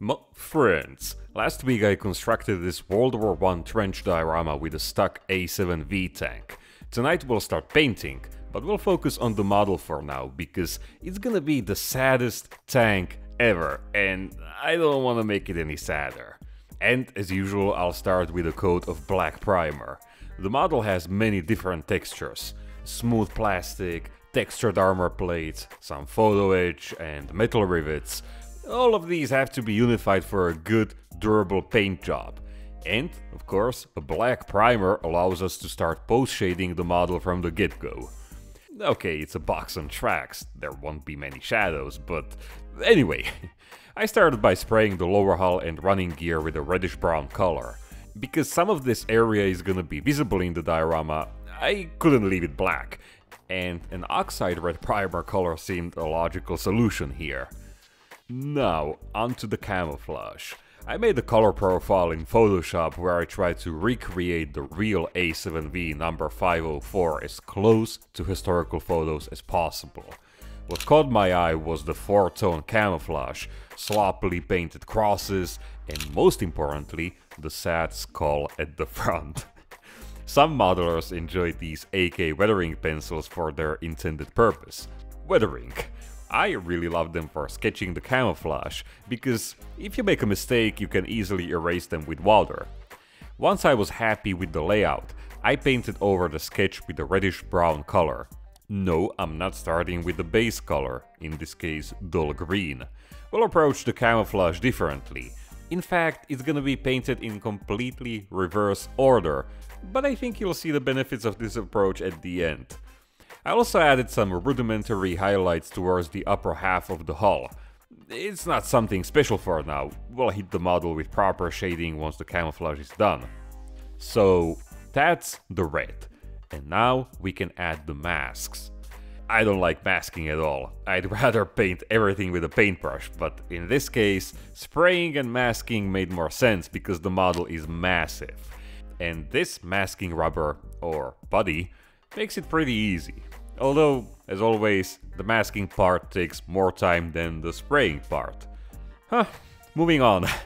My friends, last week I constructed this World War I trench diorama with a stuck A7V tank. Tonight we'll start painting, but we'll focus on the model for now, because it's gonna be the saddest tank ever, and I don't wanna make it any sadder. And as usual, I'll start with a coat of black primer. The model has many different textures, smooth plastic, textured armor plates, some photo etch and metal rivets, all of these have to be unified for a good, durable paint job. And, of course, a black primer allows us to start post-shading the model from the get-go. Okay, it's a box on tracks, there won't be many shadows, but anyway. I started by spraying the lower hull and running gear with a reddish brown color. Because some of this area is gonna be visible in the diorama, I couldn't leave it black, and an oxide red primer color seemed a logical solution here. Now, onto the camouflage. I made a color profile in Photoshop where I tried to recreate the real A7V number 504 as close to historical photos as possible. What caught my eye was the four-tone camouflage, sloppily painted crosses, and most importantly, the sad skull at the front. Some modelers enjoyed these AK weathering pencils for their intended purpose, weathering. I really love them for sketching the camouflage, because if you make a mistake you can easily erase them with water. Once I was happy with the layout, I painted over the sketch with a reddish brown color. No, I'm not starting with the base color, in this case dull green. We'll approach the camouflage differently. In fact, it's gonna be painted in completely reverse order, but I think you'll see the benefits of this approach at the end. I also added some rudimentary highlights towards the upper half of the hull. It's not something special for now, we'll hit the model with proper shading once the camouflage is done. So that's the red. And now we can add the masks. I don't like masking at all. I'd rather paint everything with a paintbrush, but in this case, spraying and masking made more sense because the model is massive. And this masking rubber, or putty, makes it pretty easy. Although, as always, the masking part takes more time than the spraying part. Huh, moving on.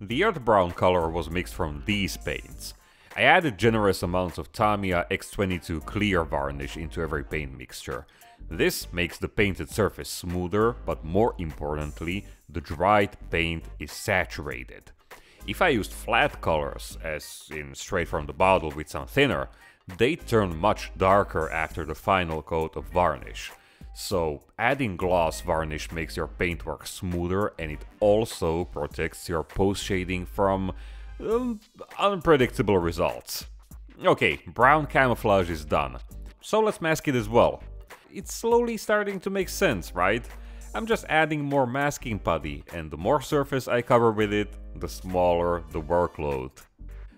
The earth brown color was mixed from these paints. I added generous amounts of Tamiya X22 clear varnish into every paint mixture. This makes the painted surface smoother, but more importantly, the dried paint is saturated. If I used flat colors, as in straight from the bottle with some thinner, they turn much darker after the final coat of varnish. So adding gloss varnish makes your paintwork smoother and it also protects your post shading from um, unpredictable results. Okay, brown camouflage is done. So let's mask it as well. It's slowly starting to make sense, right? I'm just adding more masking putty and the more surface I cover with it, the smaller the workload.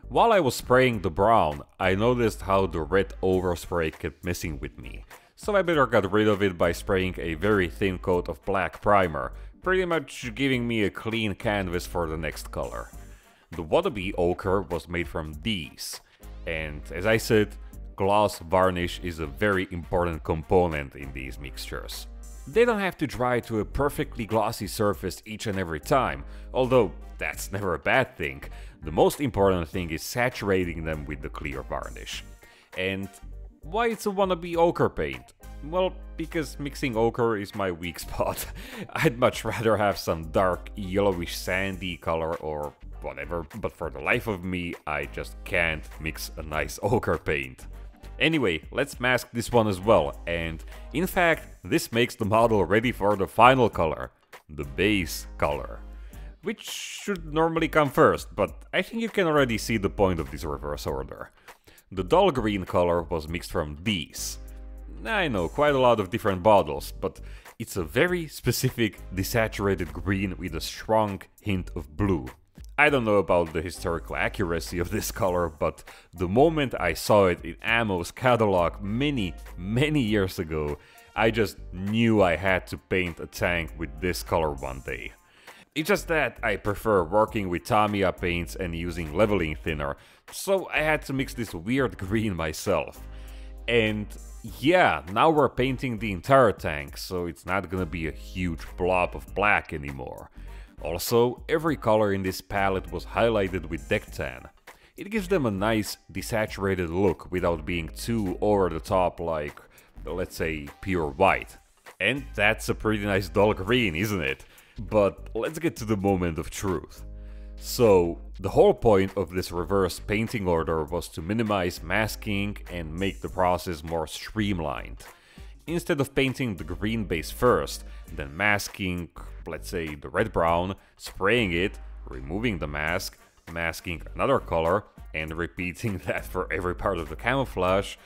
While I was spraying the brown, I noticed how the red overspray kept messing with me. So I better got rid of it by spraying a very thin coat of black primer, pretty much giving me a clean canvas for the next color. The Wadabi ochre was made from these, and as I said, gloss varnish is a very important component in these mixtures. They don't have to dry to a perfectly glossy surface each and every time, although that's never a bad thing. The most important thing is saturating them with the clear varnish. And why it's a wannabe ochre paint? Well, because mixing ochre is my weak spot. I'd much rather have some dark yellowish sandy color or whatever, but for the life of me, I just can't mix a nice ochre paint. Anyway, let's mask this one as well, and in fact, this makes the model ready for the final color, the base color. Which should normally come first, but I think you can already see the point of this reverse order. The dull green color was mixed from these. I know, quite a lot of different bottles, but it's a very specific desaturated green with a strong hint of blue. I don't know about the historical accuracy of this color, but the moment I saw it in Ammo's catalog many, many years ago, I just knew I had to paint a tank with this color one day. It's just that I prefer working with Tamiya paints and using leveling thinner, so I had to mix this weird green myself. And yeah, now we're painting the entire tank, so it's not gonna be a huge blob of black anymore. Also, every color in this palette was highlighted with Deck Tan. It gives them a nice desaturated look without being too over the top like, let's say, pure white. And that's a pretty nice dull green, isn't it? But let's get to the moment of truth. So, the whole point of this reverse painting order was to minimize masking and make the process more streamlined. Instead of painting the green base first, then masking, let's say the red-brown, spraying it, removing the mask, masking another color, and repeating that for every part of the camouflage,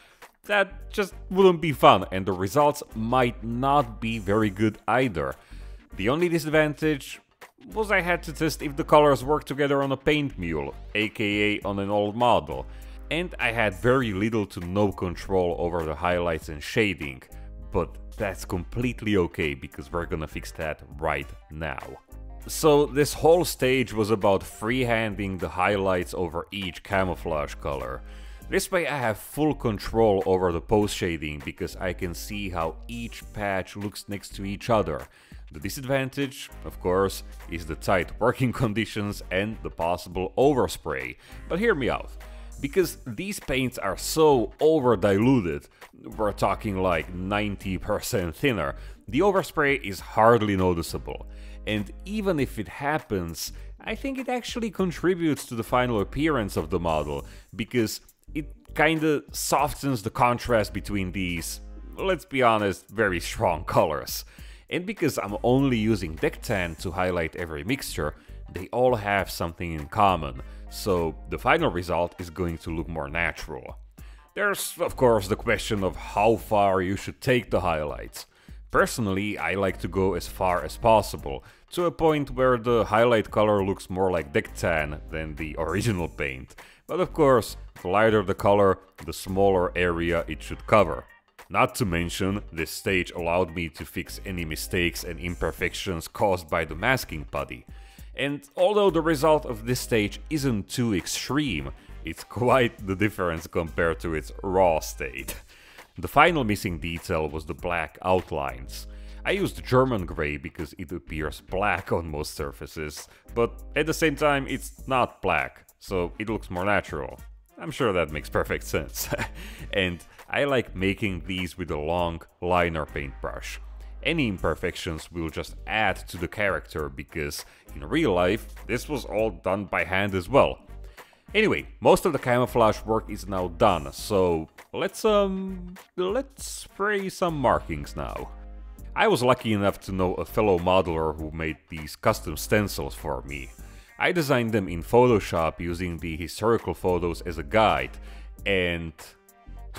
that just wouldn't be fun and the results might not be very good either. The only disadvantage was I had to test if the colors work together on a paint mule, aka on an old model, and I had very little to no control over the highlights and shading, but that's completely okay because we're gonna fix that right now. So this whole stage was about freehanding the highlights over each camouflage color. This way I have full control over the post shading because I can see how each patch looks next to each other. The disadvantage, of course, is the tight working conditions and the possible overspray. But hear me out. Because these paints are so over diluted, we're talking like 90% thinner, the overspray is hardly noticeable. And even if it happens, I think it actually contributes to the final appearance of the model, because it kinda softens the contrast between these, let's be honest, very strong colors. And because I'm only using Deck Tan to highlight every mixture, they all have something in common, so the final result is going to look more natural. There's of course the question of how far you should take the highlights. Personally, I like to go as far as possible, to a point where the highlight color looks more like Deck Tan than the original paint. But of course, the lighter the color, the smaller area it should cover. Not to mention, this stage allowed me to fix any mistakes and imperfections caused by the masking putty. And although the result of this stage isn't too extreme, it's quite the difference compared to its raw state. The final missing detail was the black outlines. I used German grey because it appears black on most surfaces, but at the same time it's not black, so it looks more natural. I'm sure that makes perfect sense. and I like making these with a long liner paintbrush. Any imperfections will just add to the character because in real life this was all done by hand as well. Anyway, most of the camouflage work is now done, so let's um let's spray some markings now. I was lucky enough to know a fellow modeler who made these custom stencils for me. I designed them in Photoshop using the historical photos as a guide, and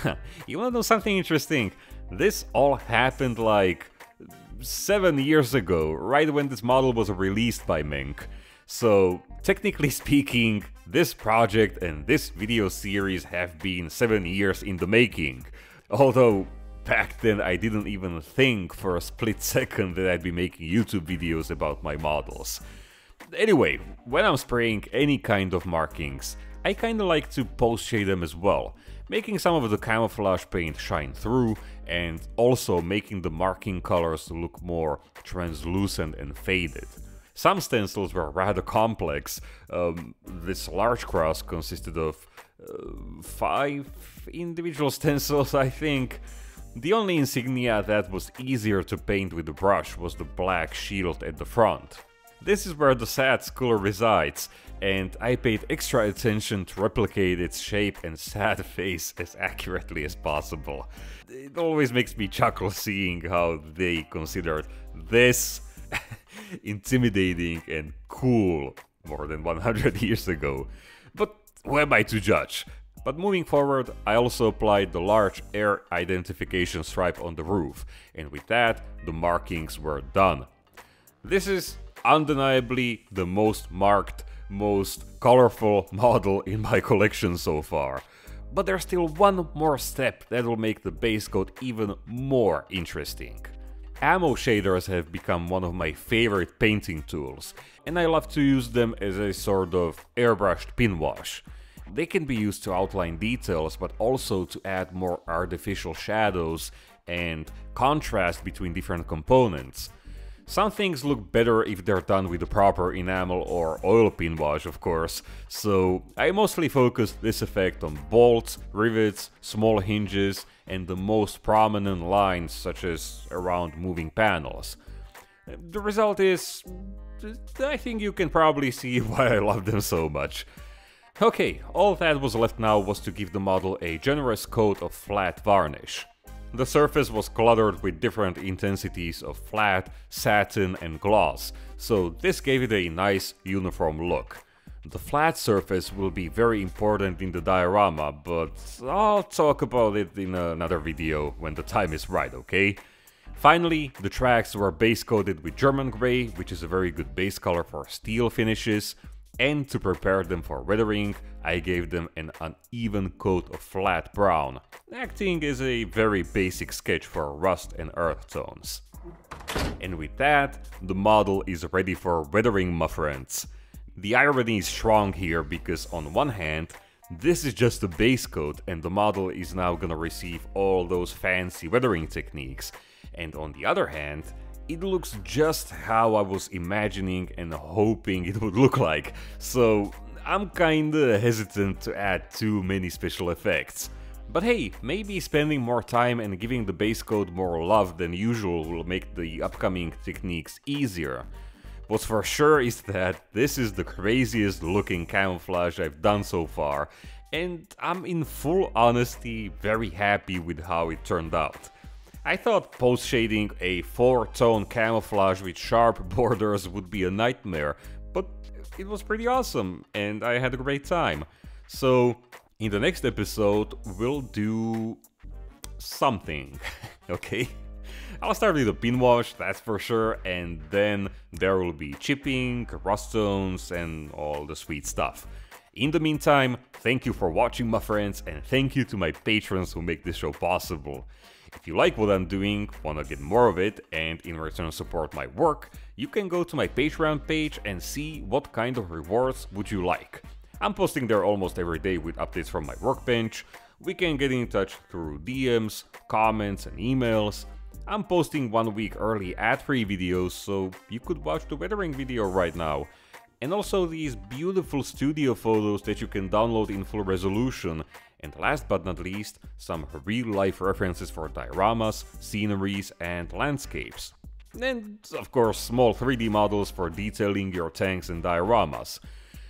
you wanna know something interesting? This all happened like 7 years ago, right when this model was released by Meng. So, technically speaking, this project and this video series have been 7 years in the making. Although, back then I didn't even think for a split second that I'd be making YouTube videos about my models. Anyway, when I'm spraying any kind of markings, I kinda like to post shade them as well, making some of the camouflage paint shine through and also making the marking colors look more translucent and faded. Some stencils were rather complex. Um, this large cross consisted of uh, five individual stencils, I think. The only insignia that was easier to paint with the brush was the black shield at the front. This is where the sad skull resides, and I paid extra attention to replicate its shape and sad face as accurately as possible. It always makes me chuckle seeing how they considered this intimidating and cool more than 100 years ago. But who am I to judge? But moving forward, I also applied the large air identification stripe on the roof, and with that, the markings were done. This is undeniably the most marked, most colorful model in my collection so far. But there's still one more step that will make the base coat even more interesting. Ammo shaders have become one of my favorite painting tools, and I love to use them as a sort of airbrushed pin wash. They can be used to outline details, but also to add more artificial shadows and contrast between different components. Some things look better if they're done with the proper enamel or oil pin wash of course, so I mostly focused this effect on bolts, rivets, small hinges and the most prominent lines such as around moving panels. The result is... I think you can probably see why I love them so much. Okay, all that was left now was to give the model a generous coat of flat varnish. The surface was cluttered with different intensities of flat, satin and gloss, so this gave it a nice uniform look. The flat surface will be very important in the diorama, but I'll talk about it in another video when the time is right, okay? Finally, the tracks were base coated with German grey, which is a very good base color for steel finishes, and to prepare them for weathering, I gave them an uneven coat of flat brown, acting as a very basic sketch for rust and earth tones. And with that, the model is ready for weathering my friends. The irony is strong here because on one hand, this is just a base coat and the model is now gonna receive all those fancy weathering techniques, and on the other hand, it looks just how I was imagining and hoping it would look like, so I'm kinda hesitant to add too many special effects. But hey, maybe spending more time and giving the base code more love than usual will make the upcoming techniques easier. What's for sure is that this is the craziest looking camouflage I've done so far, and I'm in full honesty very happy with how it turned out. I thought post-shading a 4-tone camouflage with sharp borders would be a nightmare, but it was pretty awesome and I had a great time. So in the next episode we'll do something, okay? I'll start with a pin wash, that's for sure, and then there will be chipping, rust zones and all the sweet stuff. In the meantime, thank you for watching my friends and thank you to my patrons who make this show possible. If you like what I'm doing, wanna get more of it, and in return support my work, you can go to my Patreon page and see what kind of rewards would you like. I'm posting there almost every day with updates from my workbench, we can get in touch through DMs, comments and emails. I'm posting one week early ad-free videos, so you could watch the weathering video right now. And also these beautiful studio photos that you can download in full resolution and last but not least, some real-life references for dioramas, sceneries and landscapes. And of course small 3D models for detailing your tanks and dioramas.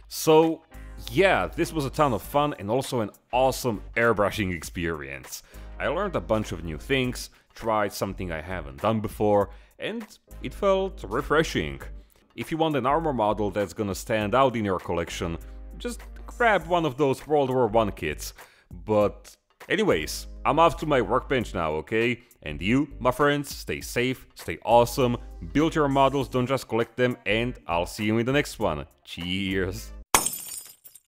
So yeah, this was a ton of fun and also an awesome airbrushing experience. I learned a bunch of new things, tried something I haven't done before, and it felt refreshing. If you want an armor model that's gonna stand out in your collection, just grab one of those World War I kits. But anyways, I'm off to my workbench now, okay? And you, my friends, stay safe, stay awesome, build your models, don't just collect them, and I'll see you in the next one. Cheers!